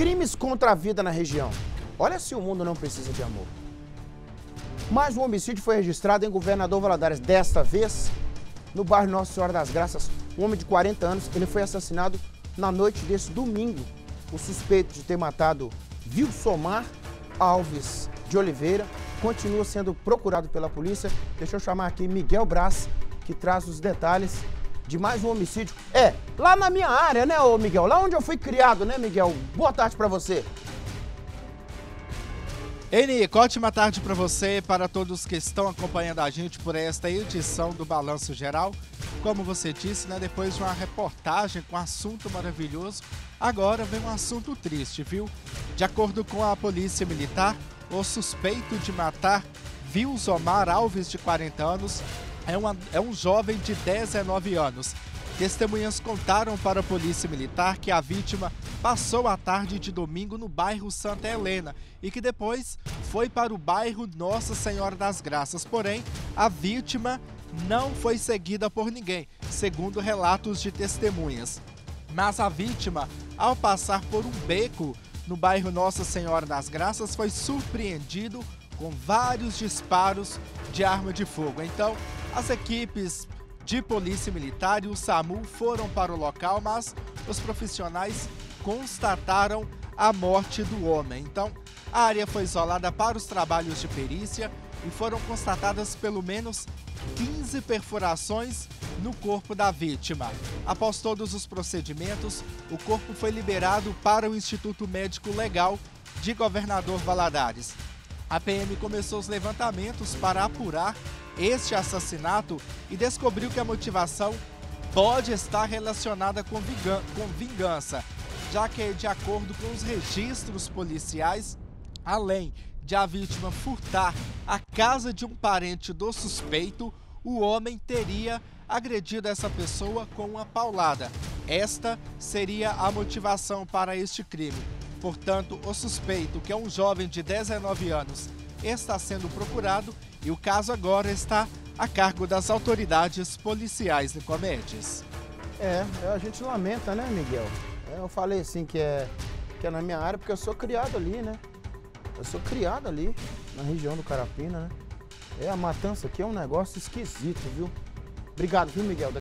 crimes contra a vida na região. Olha se o mundo não precisa de amor. Mais um homicídio foi registrado em Governador Valadares. Desta vez, no bairro Nossa Senhora das Graças, um homem de 40 anos, ele foi assassinado na noite desse domingo. O suspeito de ter matado Vilsomar Alves de Oliveira continua sendo procurado pela polícia. Deixa eu chamar aqui Miguel Braz, que traz os detalhes de mais um homicídio. É, lá na minha área, né, ô Miguel? Lá onde eu fui criado, né, Miguel? Boa tarde para você. Ei, Nico, ótima tarde para você e para todos que estão acompanhando a gente por esta edição do Balanço Geral. Como você disse, né, depois de uma reportagem com assunto maravilhoso, agora vem um assunto triste, viu? De acordo com a Polícia Militar, o suspeito de matar Vilsomar Alves, de 40 anos, é, uma, é um jovem de 19 anos. Testemunhas contaram para a Polícia Militar que a vítima passou a tarde de domingo no bairro Santa Helena e que depois foi para o bairro Nossa Senhora das Graças. Porém, a vítima não foi seguida por ninguém, segundo relatos de testemunhas. Mas a vítima, ao passar por um beco no bairro Nossa Senhora das Graças, foi surpreendido com vários disparos de arma de fogo. Então, as equipes de polícia militar e o SAMU foram para o local, mas os profissionais constataram a morte do homem. Então, a área foi isolada para os trabalhos de perícia e foram constatadas pelo menos 15 perfurações no corpo da vítima. Após todos os procedimentos, o corpo foi liberado para o Instituto Médico Legal de Governador Valadares. A PM começou os levantamentos para apurar este assassinato e descobriu que a motivação pode estar relacionada com vingança, já que, de acordo com os registros policiais, além de a vítima furtar a casa de um parente do suspeito, o homem teria agredido essa pessoa com uma paulada. Esta seria a motivação para este crime. Portanto, o suspeito, que é um jovem de 19 anos, está sendo procurado e o caso agora está a cargo das autoridades policiais de Comédias. É, a gente lamenta, né, Miguel? Eu falei assim que é, que é na minha área porque eu sou criado ali, né? Eu sou criado ali, na região do Carapina, né? É, a matança aqui é um negócio esquisito, viu? Obrigado, viu, Miguel?